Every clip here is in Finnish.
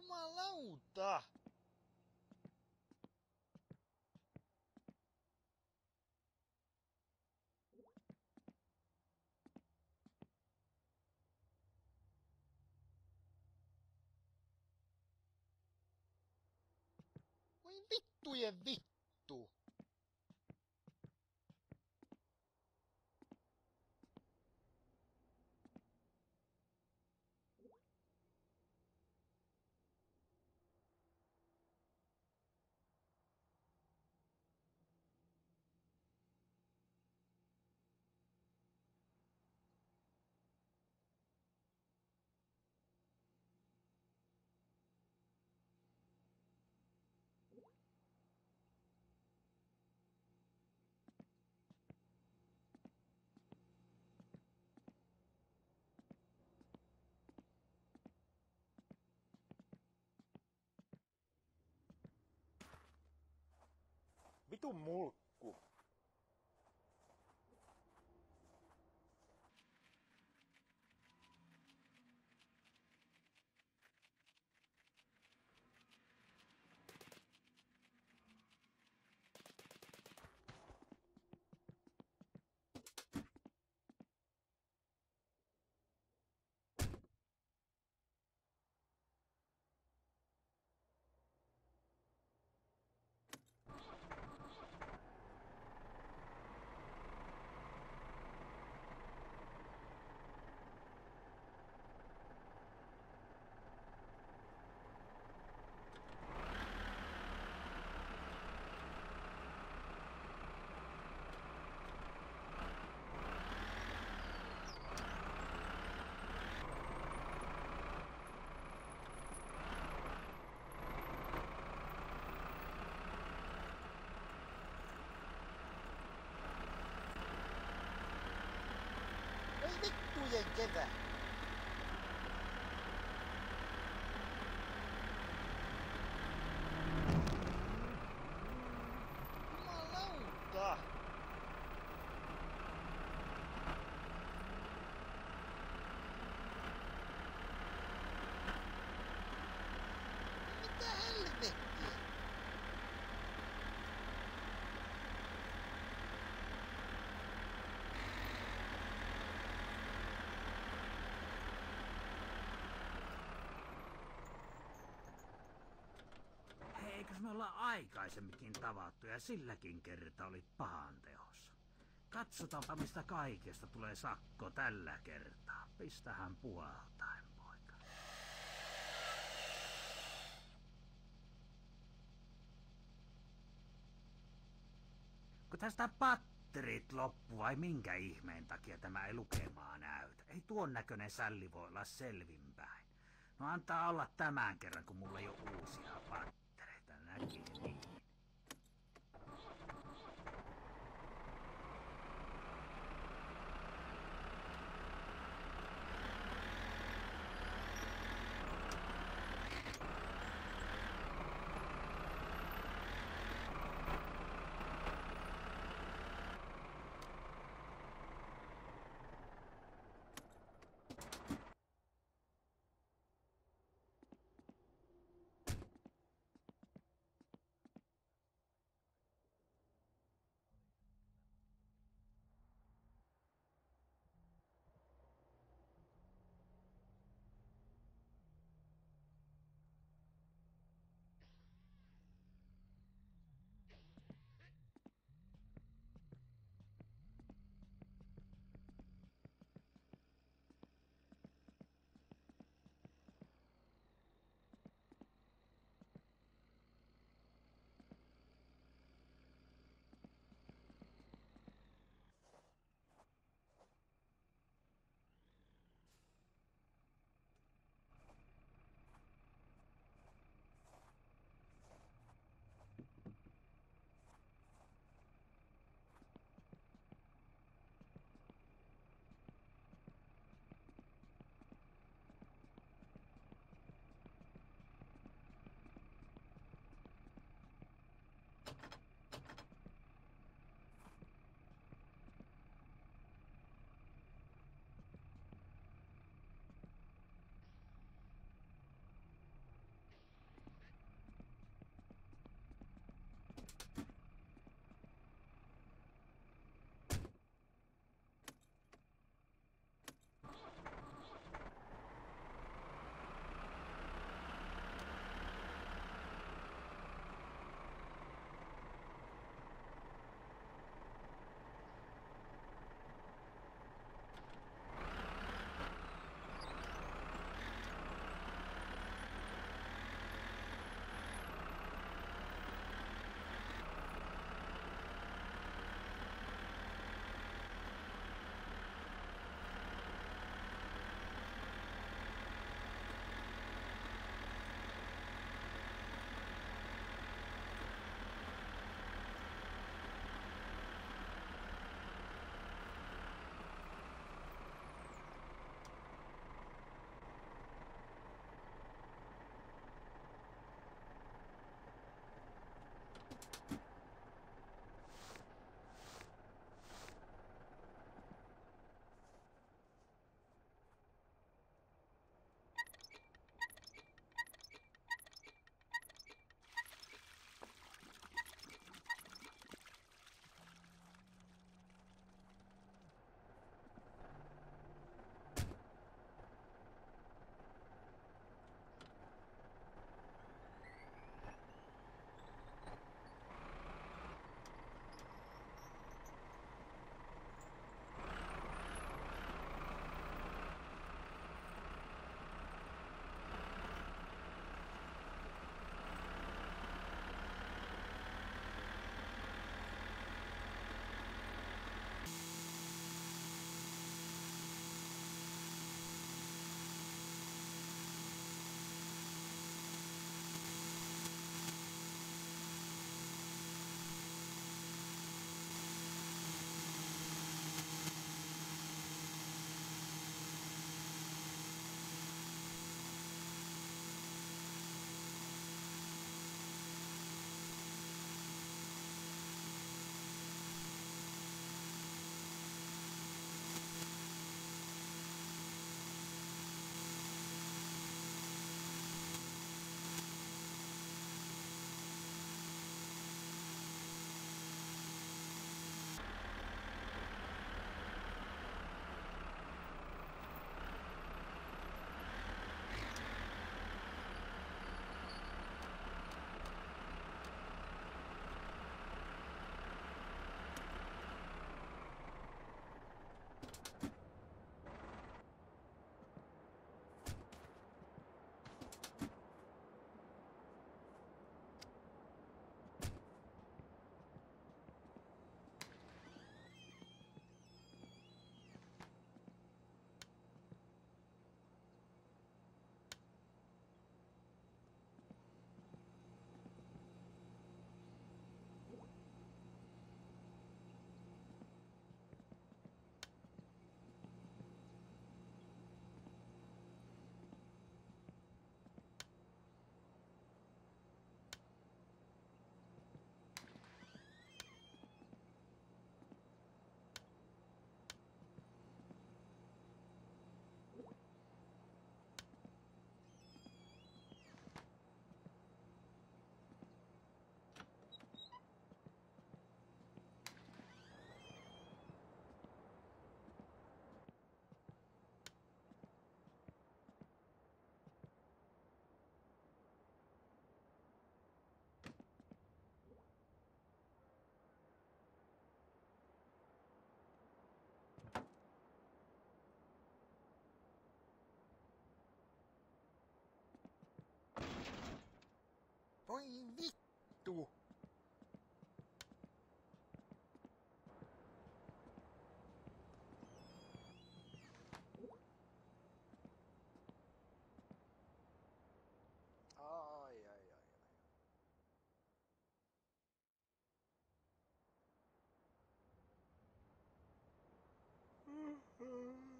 Jumalauta! Voi vittujen vittu! muito muco. Ei vittujen kevää. Jumalauta! Eikös me olla aikaisemminkin tavattu ja silläkin kerta oli pahan teossa. Katsotaanpa mistä kaikesta tulee sakko tällä kertaa. Pistähän puoltain, poika. Kun tästä patterit loppu vai minkä ihmeen takia tämä ei lukemaan näytä? Ei tuon näköinen sälli voi olla selvinpäin. No antaa olla tämän kerran, kun mulla ei ole uusia pattereita. that gives おいでっと。Mm-hmm.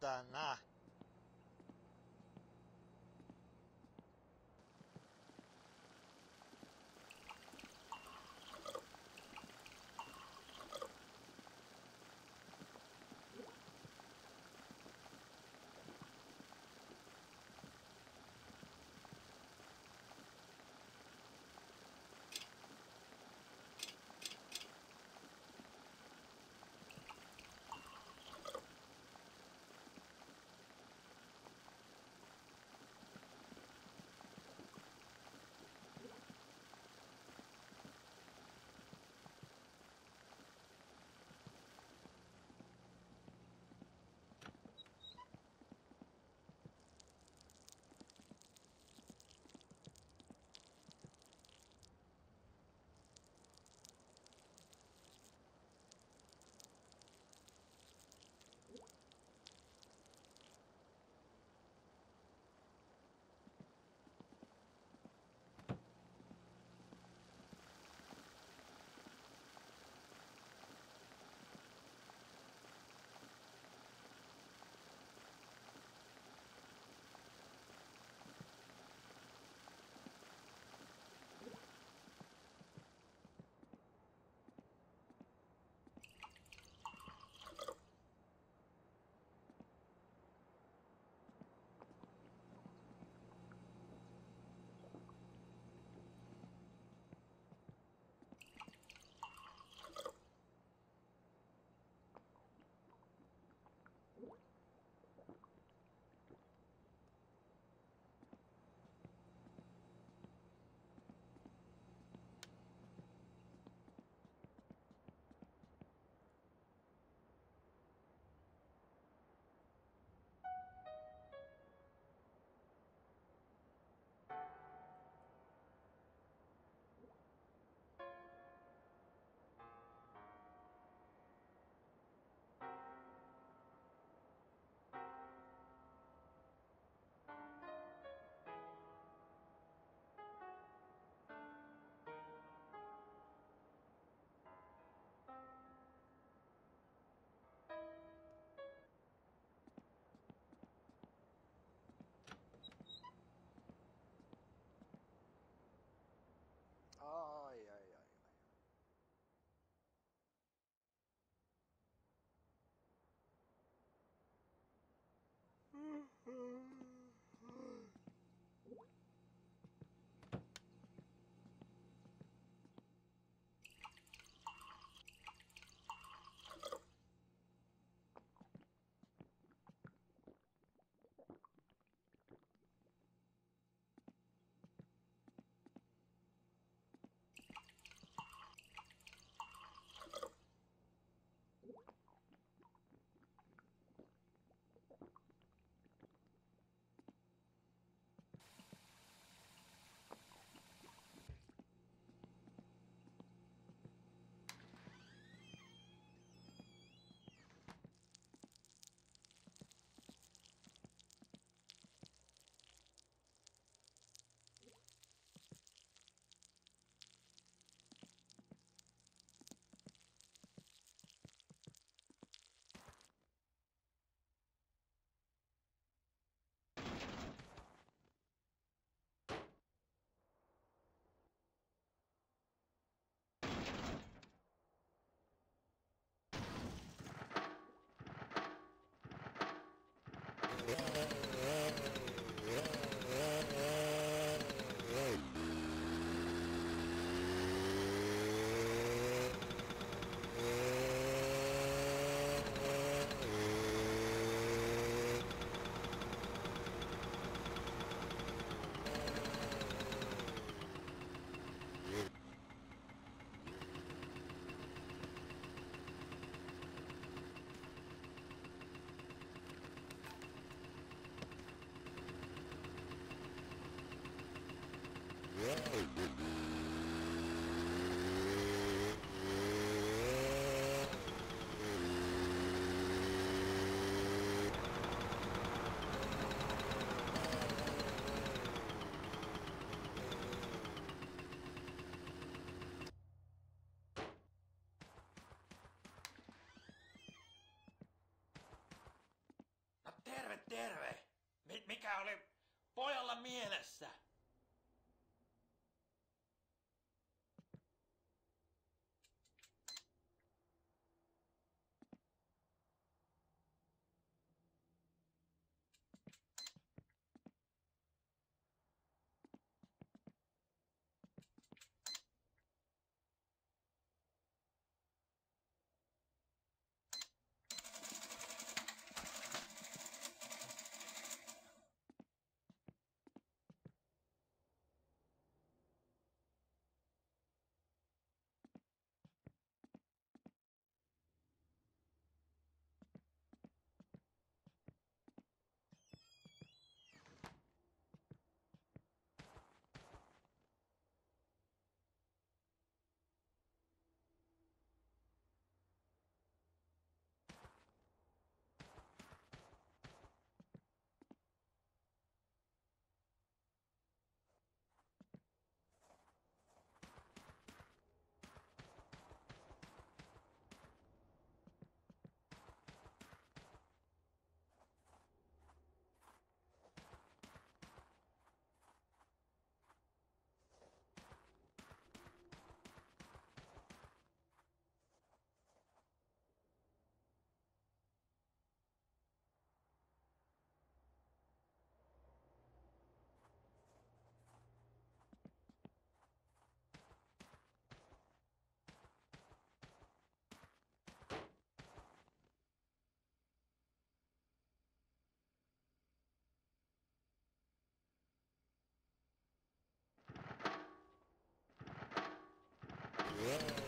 Terve, Mm-hmm. Oh, terve! Mi- mikä oli pojalla mielessä? 거야.